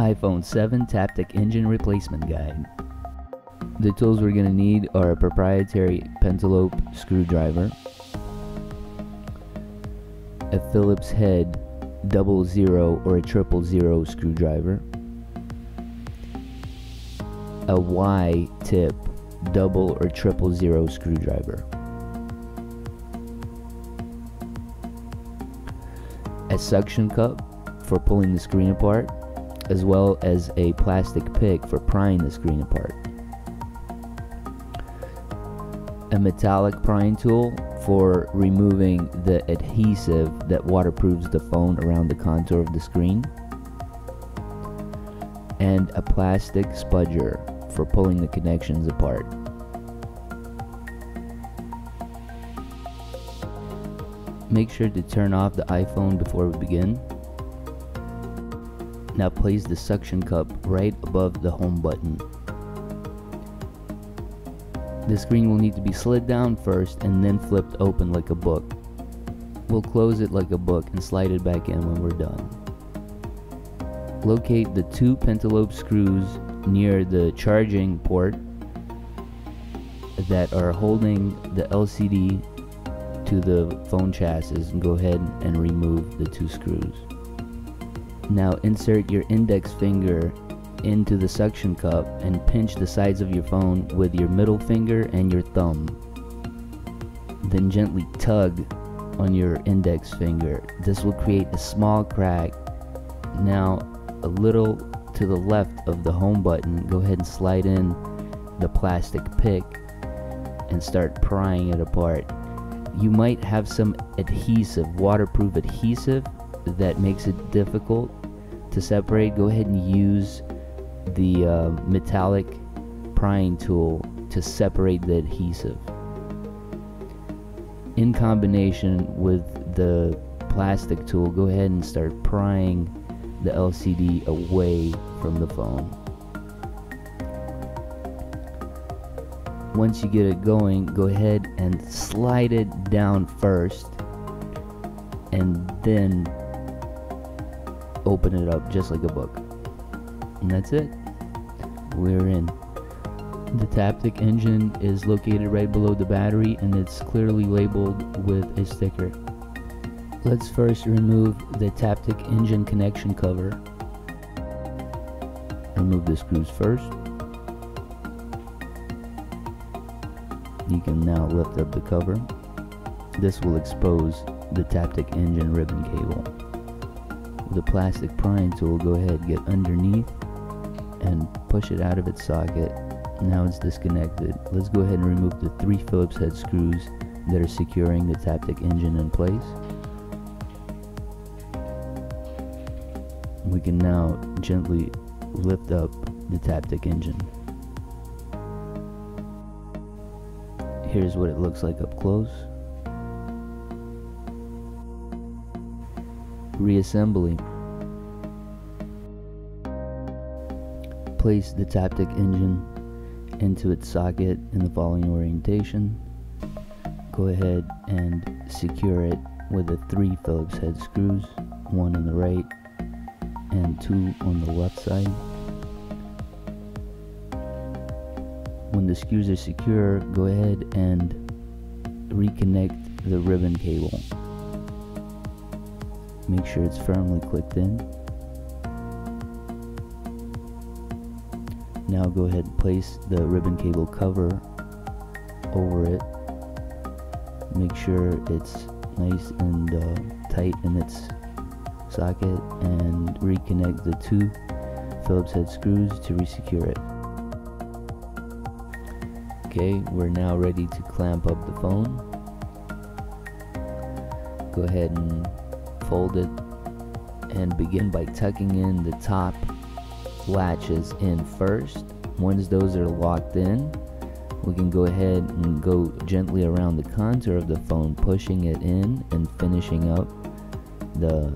iPhone 7 Taptic Engine Replacement Guide. The tools we're going to need are a proprietary Pentalobe screwdriver, a Phillips head double zero or a triple zero screwdriver, a Y tip double or triple zero screwdriver. A suction cup for pulling the screen apart, as well as a plastic pick for prying the screen apart. A metallic prying tool for removing the adhesive that waterproofs the phone around the contour of the screen. And a plastic spudger for pulling the connections apart. Make sure to turn off the iPhone before we begin. Now place the suction cup right above the home button. The screen will need to be slid down first and then flipped open like a book. We'll close it like a book and slide it back in when we're done. Locate the two pentalobe screws near the charging port that are holding the LCD to the phone chassis and go ahead and remove the two screws. Now insert your index finger into the suction cup and pinch the sides of your phone with your middle finger and your thumb. Then gently tug on your index finger. This will create a small crack. Now a little to the left of the home button, go ahead and slide in the plastic pick and start prying it apart. You might have some adhesive, waterproof adhesive that makes it difficult to separate. Go ahead and use the uh, metallic prying tool to separate the adhesive. In combination with the plastic tool, go ahead and start prying the LCD away from the phone. Once you get it going, go ahead and slide it down first and then open it up just like a book. And that's it. We're in. The Taptic engine is located right below the battery and it's clearly labeled with a sticker. Let's first remove the Taptic engine connection cover. Remove the screws first. You can now lift up the cover. This will expose the Taptic engine ribbon cable. A plastic prying tool, go ahead get underneath and push it out of its socket. Now it's disconnected. Let's go ahead and remove the three Phillips head screws that are securing the Taptic engine in place. We can now gently lift up the Taptic engine. Here's what it looks like up close. Reassembly. Place the Taptic engine into its socket in the following orientation. Go ahead and secure it with the three Phillips head screws, one on the right and two on the left side. When the screws are secure, go ahead and reconnect the ribbon cable. Make sure it's firmly clicked in. Now go ahead and place the ribbon cable cover over it. Make sure it's nice and uh, tight in its socket and reconnect the two Phillips head screws to resecure it. Okay, we're now ready to clamp up the phone. Go ahead and fold it and begin by tucking in the top latches in first. Once those are locked in, we can go ahead and go gently around the contour of the phone, pushing it in and finishing up the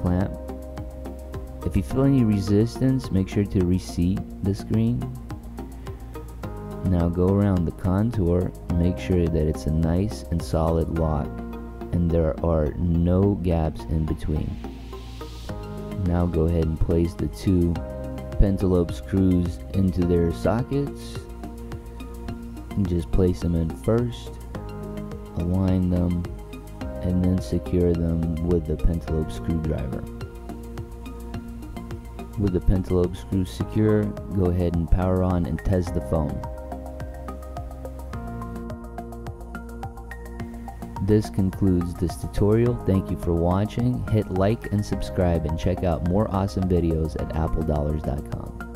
clamp. If you feel any resistance, make sure to reseat the screen. Now go around the contour, make sure that it's a nice and solid lock and there are no gaps in between. Now go ahead and place the two pentalobe screws into their sockets and just place them in first, align them, and then secure them with the pentalobe screwdriver. With the pentalobe screws secure, go ahead and power on and test the phone. This concludes this tutorial. Thank you for watching. Hit like and subscribe and check out more awesome videos at appledollars.com.